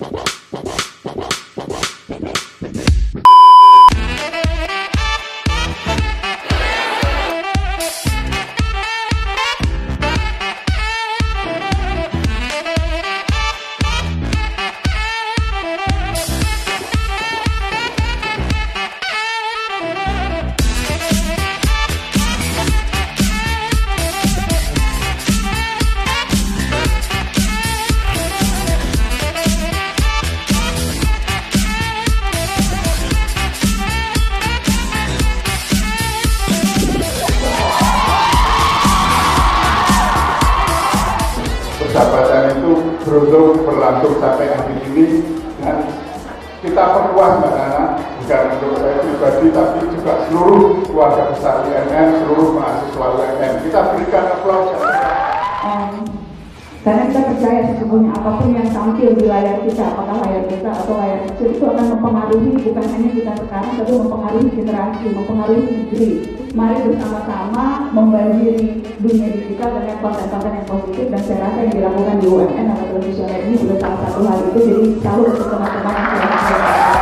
Bye-bye. beruntung berlangsung sampai hari ini dan kita perkuat mbak Nana bukan untuk saya pribadi tapi juga seluruh keluarga besar UMN, seluruh mahasiswa UMN. Kita berikan aplaus. Karena kita percaya sesungguhnya apa pun yang tampil di layar kita, apakah layar kita atau layar kecil itu akan mempengaruhi bukan hanya kita sekarang, tapi mempengaruhi generasi, mempengaruhi negeri. Mari bersama-sama membanjiri dunia digital dengan konten-konten yang positif dan saya rasa yang dilakukan di UMN atau televisi ini sudah salah satu hal itu. Jadi salut untuk teman-teman yang sudah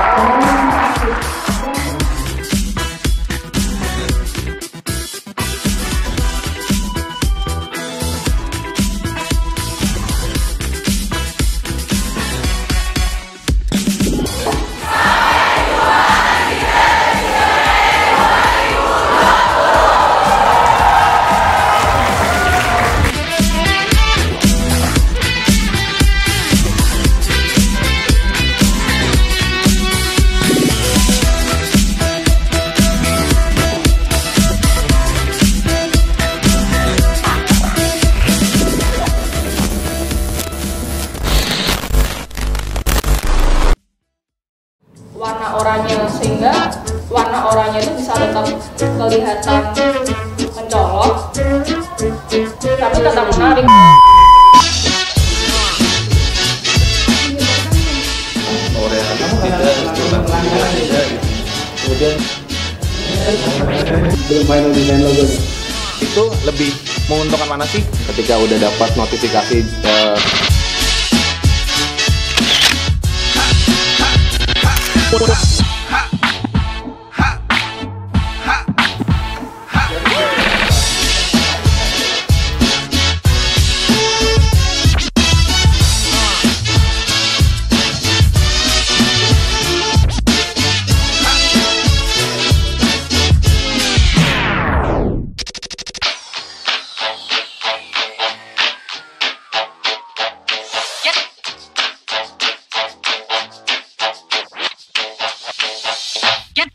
oranye sehingga warna oranye itu bisa tetap kelihatan mencolok tapi tetap menarik. Kemudian itu lebih menguntungkan mana sih? Ketika udah dapat notifikasi eh, 我ころ。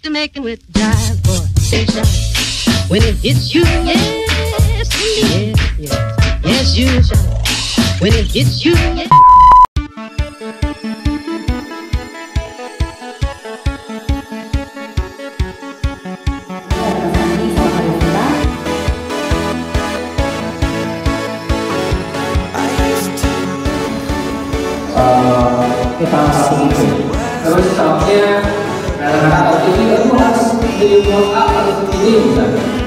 Jamaican with jive boy, shake shine. When it hits you, yes, yes, yes, yes, you shine. When it hits you, yes. Uh, if I'm here, I was out here. Kadang-kadang kalau ini harus di work up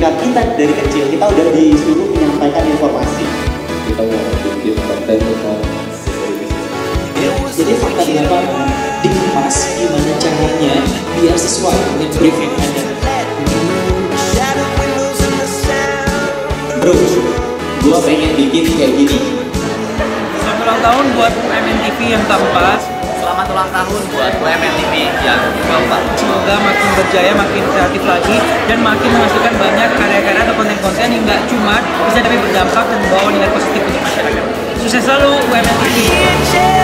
ketika kita dari kecil kita udah disuruh menyampaikan informasi. Kita mau bikin konten tentang ya, jadi fakta di apa dikemas gimana caranya biar sesuai dengan briefing ada bro gua pengen bikin kayak gini. Selamat ulang tahun buat MNTV yang keempat. Selamat ulang tahun buat MNTV yang keempat. Semoga makin berjaya makin kreatif lagi dan makin menghasilkan banyak berdampak dan